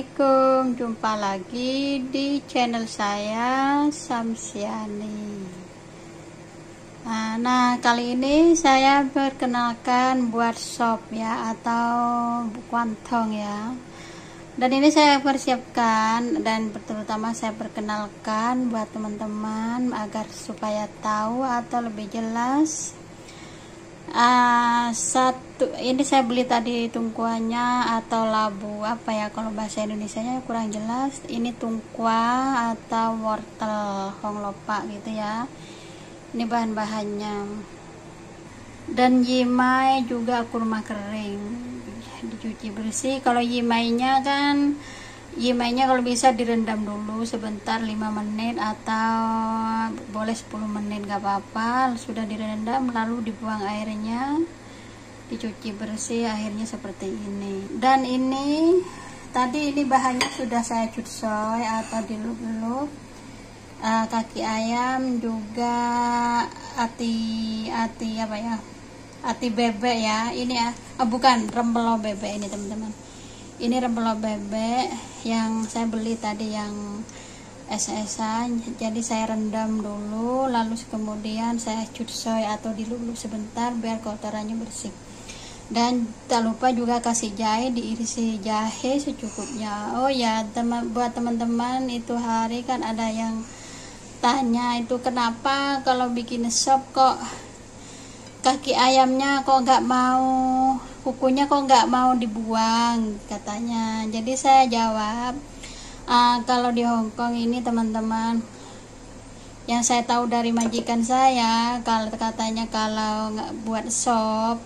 Assalamualaikum. Jumpa lagi di channel saya Samsiani. Nah, nah kali ini saya perkenalkan buat shop ya Atau kuantong ya. Dan ini saya persiapkan Dan terutama saya perkenalkan buat teman-teman Agar supaya tahu atau lebih jelas uh, satu ini saya beli tadi tungkuannya atau labu apa ya kalau bahasa Indonesia nya kurang jelas. Ini tungkua atau wortel honglopa gitu ya. Ini bahan-bahannya. Dan yimai juga kurma kering. Dicuci bersih. Kalau yimainya kan Yimainya kalau bisa direndam dulu sebentar 5 menit atau boleh 10 menit gak apa-apa. Sudah direndam lalu dibuang airnya dicuci bersih akhirnya seperti ini. Dan ini tadi ini bahannya sudah saya cutsoy atau diluk-luk uh, kaki ayam juga ati ati apa ya? Ati bebek ya ini ya. Oh, bukan rembelo bebek ini teman-teman ini rempelo bebek yang saya beli tadi yang es-esan. Jadi saya rendam dulu lalu kemudian saya cutsoy atau dilulu sebentar biar kotorannya bersih. Dan tak lupa juga kasih jahe diirisi jahe secukupnya. Oh ya teman buat teman-teman itu hari kan ada yang tanya itu kenapa kalau bikin sop kok kaki ayamnya kok nggak mau kukunya kok nggak mau dibuang katanya. Jadi saya jawab uh, kalau di Hongkong ini teman-teman yang saya tahu dari majikan saya kalau katanya kalau nggak buat sop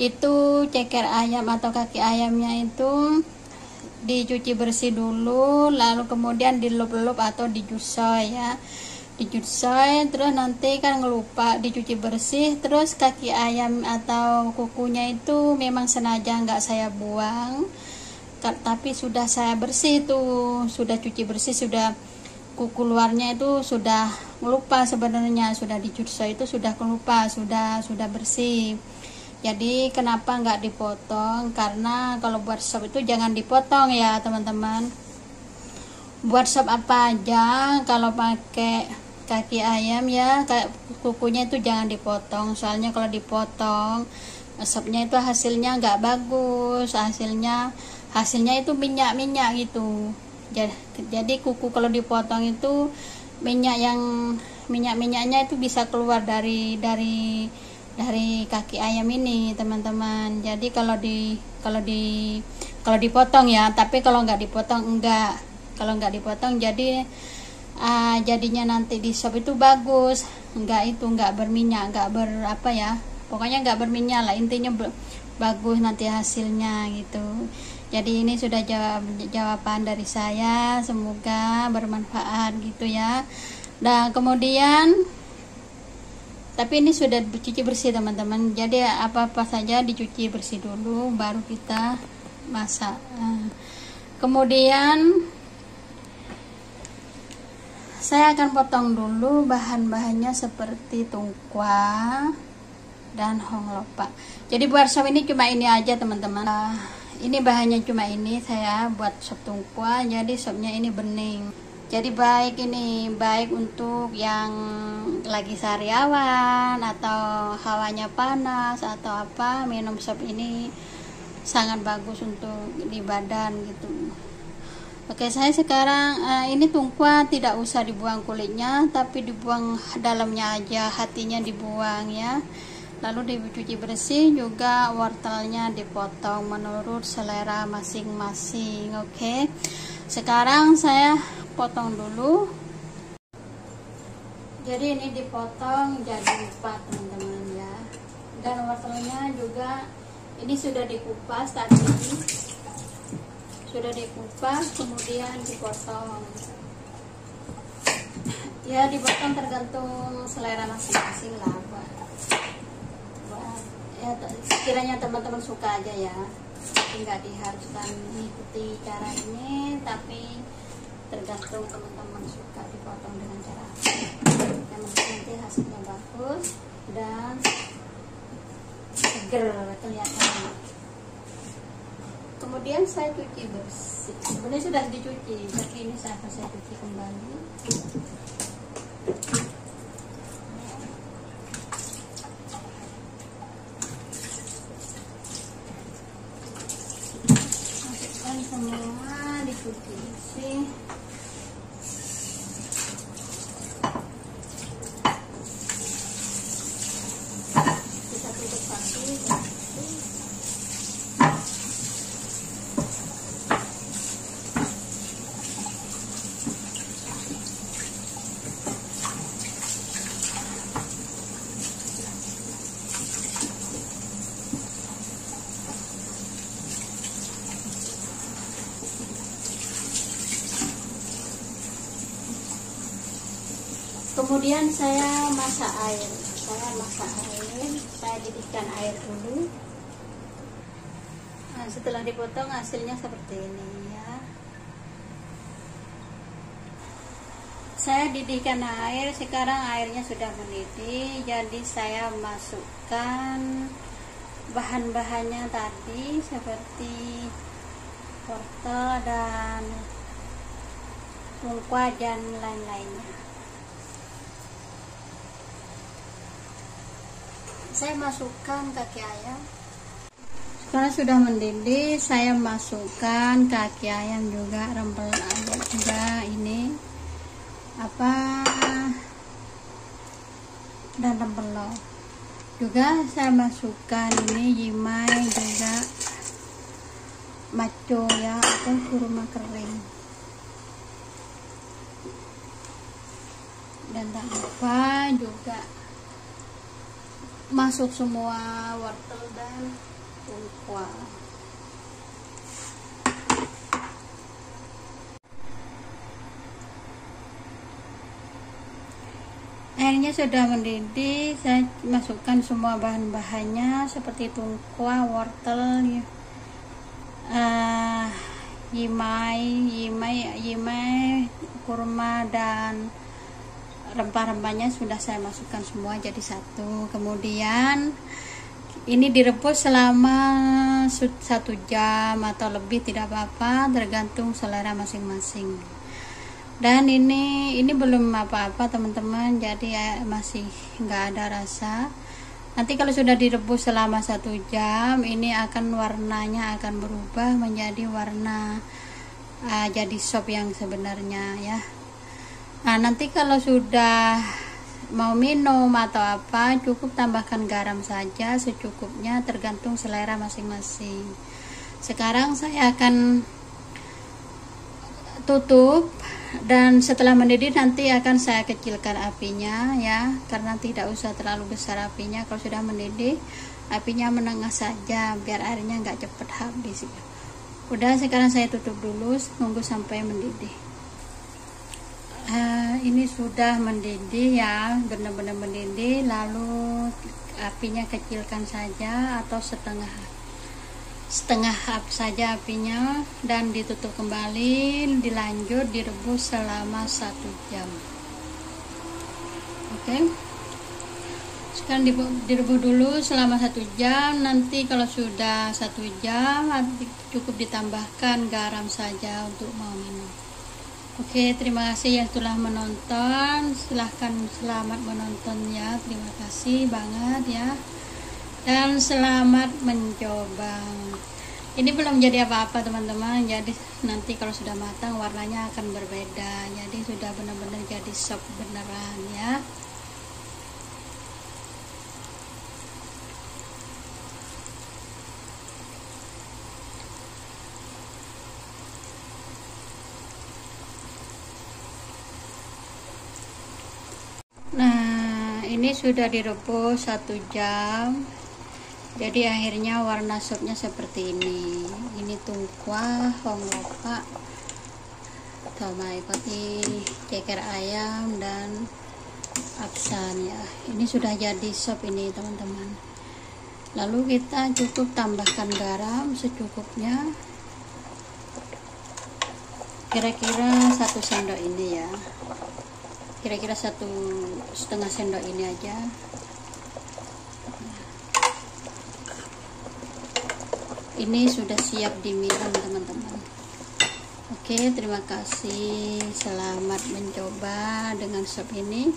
itu ceker ayam atau kaki ayamnya itu dicuci bersih dulu lalu kemudian dilup-lup atau dijusoi ya dicuci terus nanti kan ngelupa dicuci bersih terus kaki ayam atau kukunya itu memang sengaja nggak saya buang. Tapi sudah saya bersih tuh sudah cuci bersih sudah kuku luarnya itu sudah ngelupa sebenarnya sudah dicuci itu sudah kelupa sudah sudah bersih. Jadi kenapa nggak dipotong? Karena kalau buat sop itu jangan dipotong ya teman-teman. Buat sop apa aja kalau pakai kaki ayam ya kayak kukunya itu jangan dipotong. Soalnya kalau dipotong sopnya itu hasilnya nggak bagus. Hasilnya hasilnya itu minyak-minyak gitu. Jadi kuku kalau dipotong itu minyak yang minyak-minyaknya itu bisa keluar dari dari dari kaki ayam ini teman-teman. Jadi kalau di kalau di kalau dipotong ya tapi kalau nggak dipotong enggak kalau nggak dipotong jadi uh, jadinya nanti di shop itu bagus. Enggak itu enggak berminyak enggak ber apa ya pokoknya enggak berminyak lah. Intinya bagus nanti hasilnya gitu. Jadi ini sudah jawab jawaban dari saya. Semoga bermanfaat gitu ya. Dan kemudian tapi ini sudah dicuci bersih teman-teman. Jadi apa-apa saja dicuci bersih dulu baru kita masak. Nah, kemudian saya akan potong dulu bahan-bahannya seperti tungkwa dan honglopa jadi buat sop ini cuma ini aja teman-teman. Uh, ini bahannya cuma ini saya buat sop tungkwa jadi sopnya ini bening. Jadi baik ini baik untuk yang lagi sariawan atau hawanya panas atau apa minum sop ini sangat bagus untuk di badan gitu Oke, saya sekarang uh, ini tungkwa tidak usah dibuang kulitnya, tapi dibuang dalamnya aja, hatinya dibuang ya. Lalu dicuci bersih juga wortelnya dipotong menurut selera masing-masing. Oke. Sekarang saya potong dulu. Jadi ini dipotong jadi empat teman-teman ya. Dan wortelnya juga ini sudah dikupas tadi sudah dikupas kemudian dipotong. Ya dipotong tergantung selera masing-masing lah buat, ya sekiranya teman-teman suka aja ya. Nggak diharuskan mengikuti cara ini tapi tergantung teman-teman suka dipotong dengan cara yang nanti hasilnya bagus dan seger kelihatan kemudian saya cuci bersih. Sebenarnya sudah dicuci. Tapi ini saya akan saya cuci kembali. Masukkan semua dicuci bersih kita tutup lagi kemudian saya masak air. Saya masak air saya didihkan air dulu. Nah, setelah dipotong hasilnya seperti ini ya. Saya didihkan air sekarang airnya sudah mendidih jadi saya masukkan bahan-bahannya tadi seperti wortel dan lengkuas dan lain-lainnya saya masukkan kaki ayam. Sekarang sudah mendidih saya masukkan kaki ayam juga rempel ayam juga ini. Apa? Dan rempelo juga saya masukkan ini yimai juga. Maco ya atau kurma kering. Dan tak lupa juga masuk semua wortel dan lengkuas airnya sudah mendidih saya masukkan semua bahan-bahannya seperti tungkua wortel uh, yimai yimai yimai kurma dan rempah-rempahnya sudah saya masukkan semua jadi satu. Kemudian ini direbus selama satu jam atau lebih tidak apa-apa tergantung selera masing-masing. Dan ini ini belum apa-apa teman-teman jadi ya, masih nggak ada rasa. Nanti kalau sudah direbus selama satu jam ini akan warnanya akan berubah menjadi warna uh, jadi sop yang sebenarnya ya Nah, nanti kalau sudah mau minum atau apa, cukup tambahkan garam saja secukupnya tergantung selera masing-masing. Sekarang saya akan tutup dan setelah mendidih nanti akan saya kecilkan apinya ya. Karena tidak usah terlalu besar apinya. Kalau sudah mendidih apinya menengah saja biar airnya nggak cepat habis. Udah sekarang saya tutup dulu nunggu sampai mendidih uh, ini sudah mendidih ya benar-benar mendidih lalu apinya kecilkan saja atau setengah setengah up saja apinya dan ditutup kembali dilanjut direbus selama satu jam oke okay. sekarang direbus dulu selama satu jam nanti kalau sudah satu jam cukup ditambahkan garam saja untuk mau minum Oke, terima kasih yang telah menonton. Silahkan selamat menonton ya. Terima kasih banget ya. Dan selamat mencoba. Ini belum jadi apa-apa teman-teman. Jadi nanti kalau sudah matang warnanya akan berbeda. Jadi sudah benar-benar jadi sop beneran ya. Ini sudah direbus satu jam. Jadi akhirnya warna sopnya seperti ini. Ini tungkwa honglopa sama ikuti ceker ayam dan aksan ya. Ini sudah jadi sop ini teman-teman. Lalu kita cukup tambahkan garam secukupnya. Kira-kira satu sendok ini ya kira-kira satu setengah sendok ini aja. Ini sudah siap diminum teman-teman. Oke terima kasih. Selamat mencoba dengan sop ini.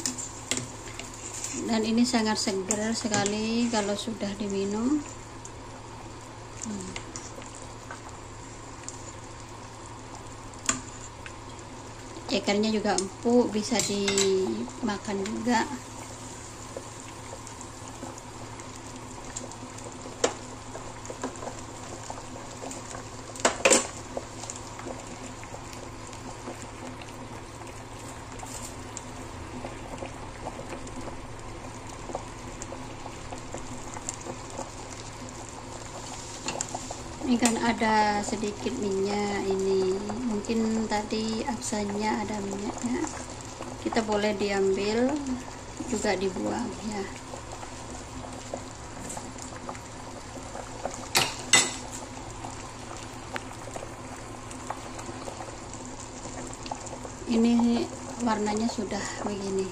Dan ini sangat segar sekali kalau sudah diminum cekernya juga empuk bisa dimakan juga kan ada sedikit minyak ini mungkin tadi absennya ada minyaknya. Kita boleh diambil juga dibuang ya. Ini warnanya sudah begini